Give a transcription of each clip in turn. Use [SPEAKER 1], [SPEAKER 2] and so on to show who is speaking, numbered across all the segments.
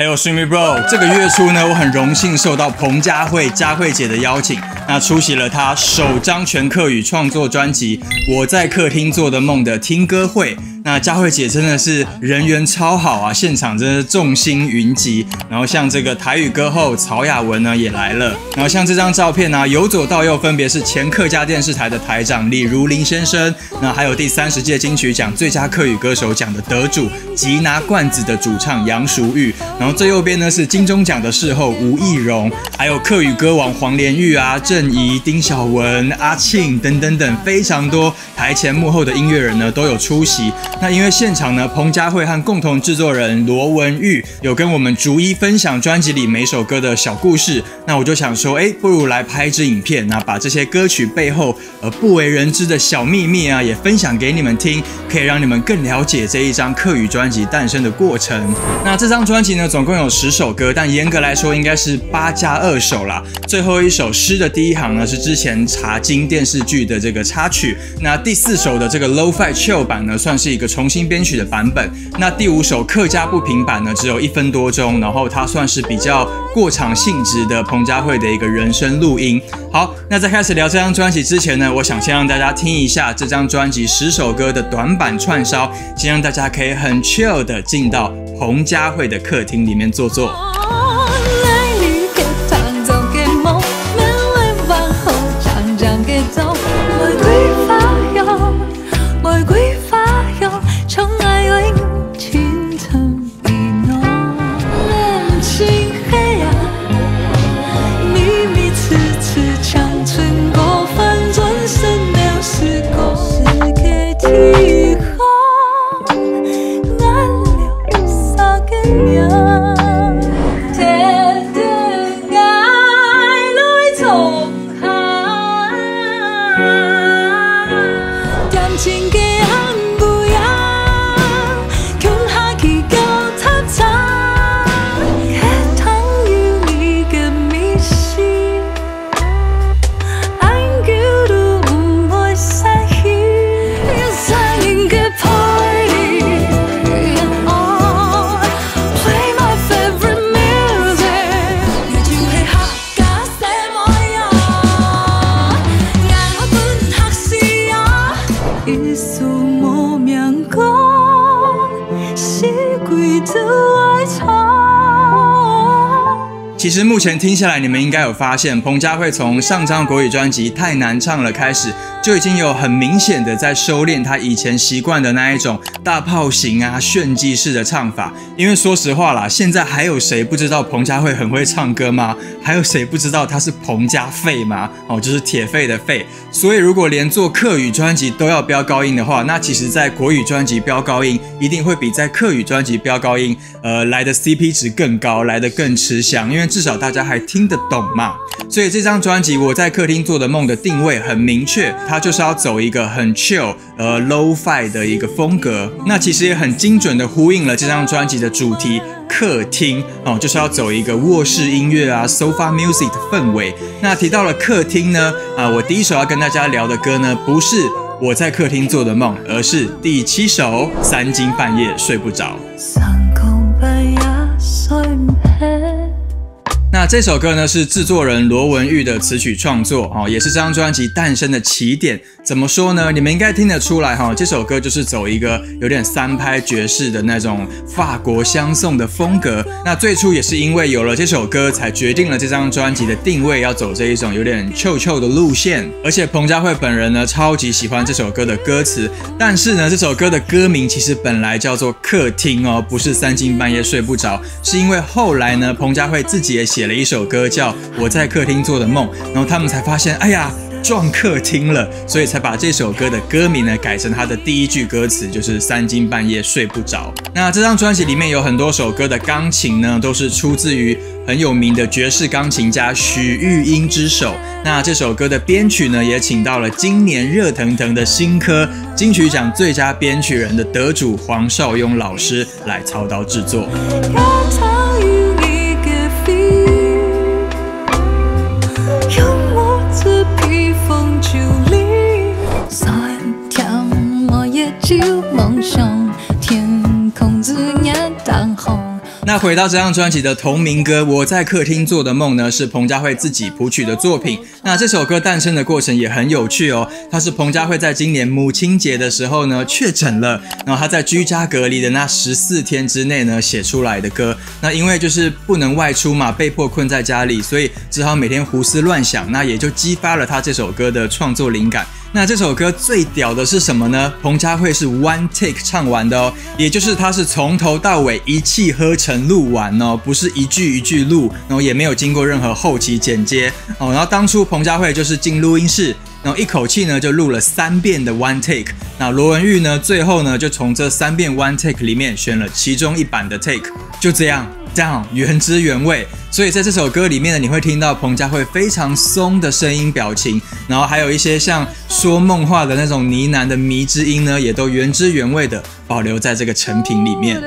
[SPEAKER 1] 还有 Swimmy Bro，这个月初呢，我很荣幸受到彭佳慧佳慧姐的邀请，那出席了她首张全客语创作专辑《我在客厅做的梦》的听歌会。那佳慧姐真的是人缘超好啊，现场真的是众星云集。然后像这个台语歌后曹雅文呢也来了。然后像这张照片呢，由左到右分别是前客家电视台的台长李如林先生，那还有第三十届金曲奖最佳客语歌手奖的得主吉拿罐子的主唱杨淑玉。然后最右边呢是金钟奖的视后吴亦荣，还有客语歌王黄连玉啊、郑怡、丁晓文、阿庆等等等非常多台前幕后的音乐人呢都有出席。那因为现场呢，彭佳慧和共同制作人罗文玉有跟我们逐一分享专辑里每首歌的小故事，那我就想说，哎，不如来拍一支影片，那把这些歌曲背后呃不为人知的小秘密啊，也分享给你们听，可以让你们更了解这一张客语专辑诞生的过程。那这张专辑呢，总共有十首歌，但严格来说应该是八加二首啦。最后一首《诗》的第一行呢，是之前茶经电视剧的这个插曲。那第四首的这个 Lo-Fi Chill 版呢，算是一个。重新编曲的版本。那第五首客家不平版呢，只有一分多钟，然后它算是比较过场性质的彭佳慧的一个人声录音。好，那在开始聊这张专辑之前呢，我想先让大家听一下这张专辑十首歌的短版串烧，先让大家可以很 chill 的进到彭佳慧的客厅里面坐坐。其实目前听下来，你们应该有发现，彭佳慧从上张国语专辑《太难唱了》开始，就已经有很明显的在收敛她以前习惯的那一种大炮型啊、炫技式的唱法。因为说实话啦，现在还有谁不知道彭佳慧很会唱歌吗？还有谁不知道她是彭家肺吗？哦，就是铁肺的肺。所以如果连做客语专辑都要飙高音的话，那其实在国语专辑飙高音，一定会比在客语专辑飙高音，呃，来的 CP 值更高，来的更吃香。因为至少大家还听得懂嘛，所以这张专辑我在客厅做的梦的定位很明确，它就是要走一个很 chill 呃 low fi 的一个风格。那其实也很精准的呼应了这张专辑的主题客厅哦，就是要走一个卧室音乐啊 sofa music 的氛围。那提到了客厅呢，啊，我第一首要跟大家聊的歌呢，不是我在客厅做的梦，而是第七首三更半夜睡不着。那这首歌呢是制作人罗文玉的词曲创作，哦，也是这张专辑诞生的起点。怎么说呢？你们应该听得出来，哈，这首歌就是走一个有点三拍爵士的那种法国相送的风格。那最初也是因为有了这首歌，才决定了这张专辑的定位要走这一种有点臭臭的路线。而且彭佳慧本人呢，超级喜欢这首歌的歌词。但是呢，这首歌的歌名其实本来叫做客厅哦，不是三更半夜睡不着，是因为后来呢，彭佳慧自己也写。的一首歌叫《我在客厅做的梦》，然后他们才发现，哎呀，撞客厅了，所以才把这首歌的歌名呢改成他的第一句歌词，就是三更半夜睡不着。那这张专辑里面有很多首歌的钢琴呢，都是出自于很有名的爵士钢琴家许玉英之手。那这首歌的编曲呢，也请到了今年热腾腾的新科金曲奖最佳编曲人的得主黄少雍老师来操刀制作。那回到这张专辑的同名歌《我在客厅做的梦》呢，是彭佳慧自己谱曲的作品。那这首歌诞生的过程也很有趣哦。它是彭佳慧在今年母亲节的时候呢确诊了，然后她在居家隔离的那十四天之内呢写出来的歌。那因为就是不能外出嘛，被迫困在家里，所以只好每天胡思乱想。那也就激发了她这首歌的创作灵感。那这首歌最屌的是什么呢？彭佳慧是 one take 唱完的哦，也就是她是从头到尾一气呵成录完哦，不是一句一句录，然后也没有经过任何后期剪接哦。然后当初彭佳慧就是进录音室，然后一口气呢就录了三遍的 one take。那罗文玉呢，最后呢就从这三遍 one take 里面选了其中一版的 take，就这样。这样原汁原味，所以在这首歌里面呢，你会听到彭佳慧非常松的声音表情，然后还有一些像说梦话的那种呢喃的迷之音呢，也都原汁原味的保留在这个成品里面。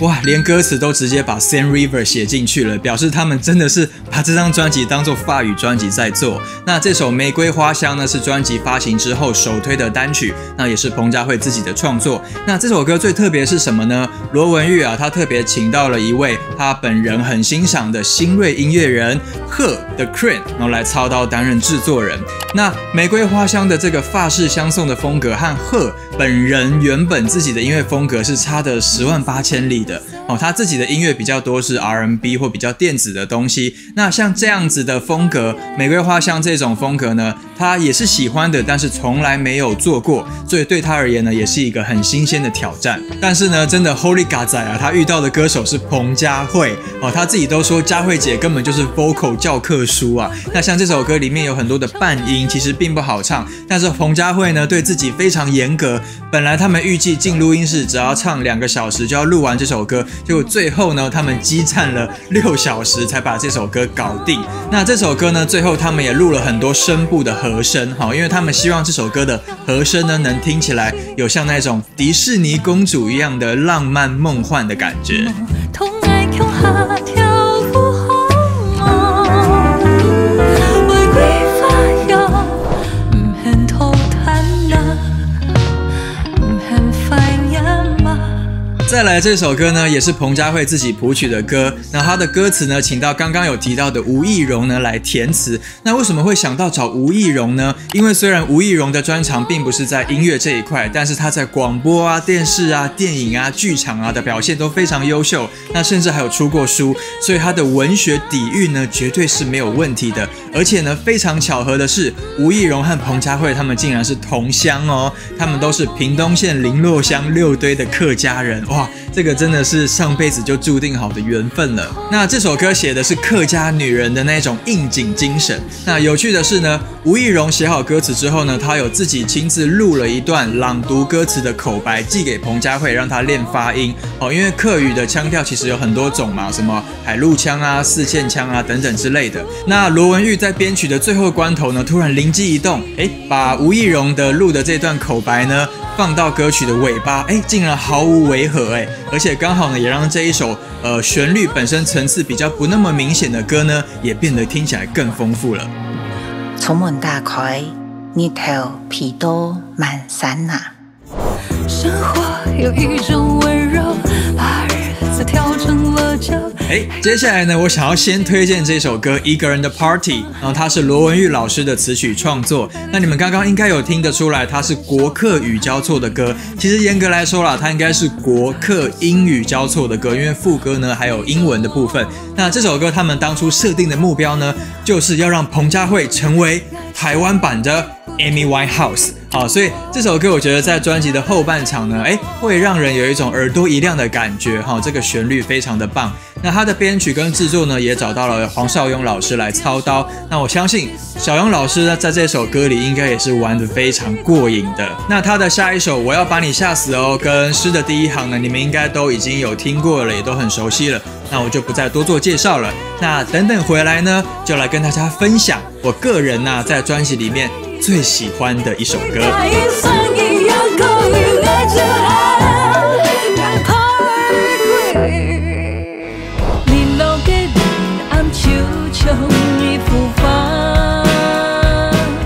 [SPEAKER 1] 哇，连歌词都直接把 San River 写进去了，表示他们真的是把这张专辑当做法语专辑在做。那这首《玫瑰花香》呢，是专辑发行之后首推的单曲，那也是彭佳慧自己的创作。那这首歌最特别是什么呢？罗文玉啊，他特别请到了一位他本人很欣赏的新锐音乐人贺的 Crane，然后来操刀担任制作人。那《玫瑰花香》的这个法式相送的风格和贺本人原本自己的音乐风格是差的十万八千里。的哦，他自己的音乐比较多是 R N B 或比较电子的东西。那像这样子的风格，玫瑰花香这种风格呢，他也是喜欢的，但是从来没有做过，所以对他而言呢，也是一个很新鲜的挑战。但是呢，真的 Holy God 仔啊，他遇到的歌手是彭佳慧哦，他自己都说佳慧姐根本就是 vocal 教科书啊。那像这首歌里面有很多的半音，其实并不好唱，但是彭佳慧呢，对自己非常严格。本来他们预计进录音室只要唱两个小时就要录完这。首歌，就最后呢，他们激战了六小时才把这首歌搞定。那这首歌呢，最后他们也录了很多声部的和声，哈，因为他们希望这首歌的和声呢，能听起来有像那种迪士尼公主一样的浪漫梦幻的感觉。再来这首歌呢，也是彭佳慧自己谱曲的歌。那她的歌词呢，请到刚刚有提到的吴亦荣呢来填词。那为什么会想到找吴亦荣呢？因为虽然吴亦荣的专长并不是在音乐这一块，但是他在广播啊、电视啊、电影啊、剧场啊的表现都非常优秀。那甚至还有出过书，所以他的文学底蕴呢，绝对是没有问题的。而且呢，非常巧合的是，吴亦荣和彭佳慧他们竟然是同乡哦，他们都是屏东县林洛乡六堆的客家人。哇，now. 这个真的是上辈子就注定好的缘分了。那这首歌写的是客家女人的那种应景精神。那有趣的是呢，吴亦荣写好歌词之后呢，他有自己亲自录了一段朗读歌词的口白，寄给彭佳慧，让他练发音。哦，因为客语的腔调其实有很多种嘛，什么海陆腔啊、四线腔啊等等之类的。那罗文玉在编曲的最后关头呢，突然灵机一动，哎，把吴亦荣的录的这段口白呢。放到歌曲的尾巴，哎，竟然毫无违和，哎，而且刚好呢，也让这一首呃旋律本身层次比较不那么明显的歌呢，也变得听起来更丰富了。
[SPEAKER 2] 从门打开，日头皮多满山呐。生活有一种温柔。
[SPEAKER 1] 哎，接下来呢，我想要先推荐这首歌《一个人的 Party》，然后它是罗文玉老师的词曲创作。那你们刚刚应该有听得出来，它是国客语交错的歌。其实严格来说啦，它应该是国客英语交错的歌，因为副歌呢还有英文的部分。那这首歌他们当初设定的目标呢，就是要让彭佳慧成为台湾版的 Amy Winehouse。好，所以这首歌我觉得在专辑的后半场呢，哎，会让人有一种耳朵一亮的感觉。哈，这个旋律非常的棒。那他的编曲跟制作呢，也找到了黄少勇老师来操刀。那我相信小勇老师呢，在这首歌里应该也是玩的非常过瘾的。那他的下一首《我要把你吓死哦》跟诗的第一行呢，你们应该都已经有听过了，也都很熟悉了。那我就不再多做介绍了。那等等回来呢，就来跟大家分享我个人呢在专辑里面。最喜欢的一首歌。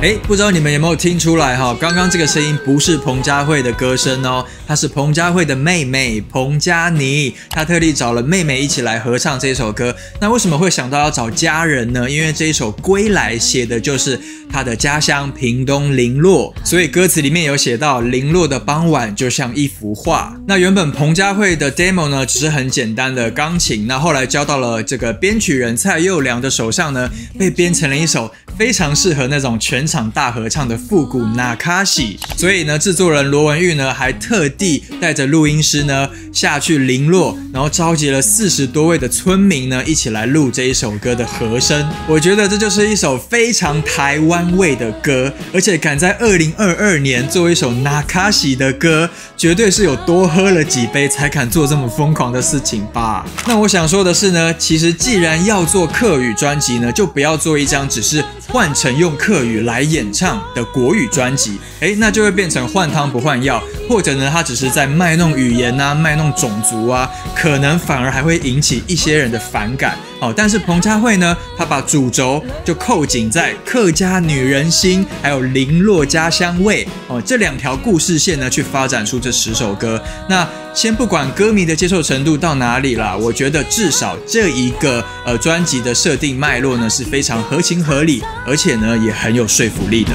[SPEAKER 1] 哎，不知道你们有没有听出来哈？刚刚这个声音不是彭佳慧的歌声哦，她是彭佳慧的妹妹彭佳妮，她特地找了妹妹一起来合唱这首歌。那为什么会想到要找家人呢？因为这一首《归来》写的就是她的家乡屏东林落，所以歌词里面有写到零落的傍晚就像一幅画。那原本彭佳慧的 demo 呢，只是很简单的钢琴，那后来交到了这个编曲人蔡佑良的手上呢，被编成了一首非常适合那种全。场大合唱的复古纳卡西，所以呢，制作人罗文玉呢还特地带着录音师呢下去零落，然后召集了四十多位的村民呢一起来录这一首歌的和声。我觉得这就是一首非常台湾味的歌，而且敢在二零二二年做一首纳卡西的歌，绝对是有多喝了几杯才敢做这么疯狂的事情吧。那我想说的是呢，其实既然要做客语专辑呢，就不要做一张只是换成用客语来。演唱的国语专辑，哎，那就会变成换汤不换药，或者呢，他只是在卖弄语言啊，卖弄种族啊，可能反而还会引起一些人的反感。哦，但是彭佳慧呢，她把主轴就扣紧在客家女人心，还有零落家乡味哦这两条故事线呢，去发展出这十首歌。那先不管歌迷的接受程度到哪里啦，我觉得至少这一个呃专辑的设定脉络呢是非常合情合理，而且呢也很有说服力的。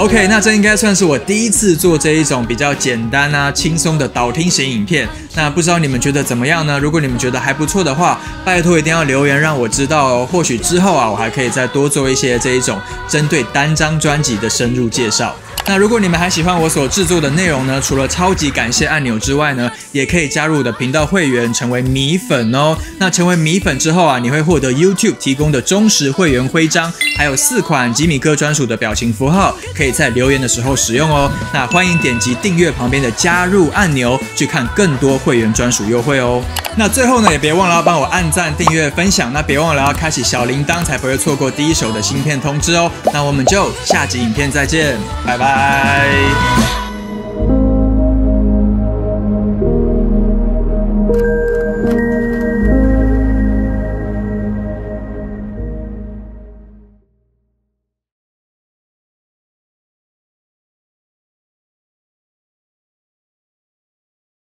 [SPEAKER 1] OK，那这应该算是我第一次做这一种比较简单啊、轻松的导听型影片。那不知道你们觉得怎么样呢？如果你们觉得还不错的话，拜托一定要留言让我知道哦。或许之后啊，我还可以再多做一些这一种针对单张专辑的深入介绍。那如果你们还喜欢我所制作的内容呢？除了超级感谢按钮之外呢，也可以加入我的频道会员，成为米粉哦。那成为米粉之后啊，你会获得 YouTube 提供的忠实会员徽章，还有四款吉米哥专属的表情符号，可以在留言的时候使用哦。那欢迎点击订阅旁边的加入按钮，去看更多会员专属优惠哦。那最后呢，也别忘了要帮我按赞、订阅、分享。那别忘了要开启小铃铛，才不会错过第一手的芯片通知哦。那我们就下集影片再见，拜拜。Bye.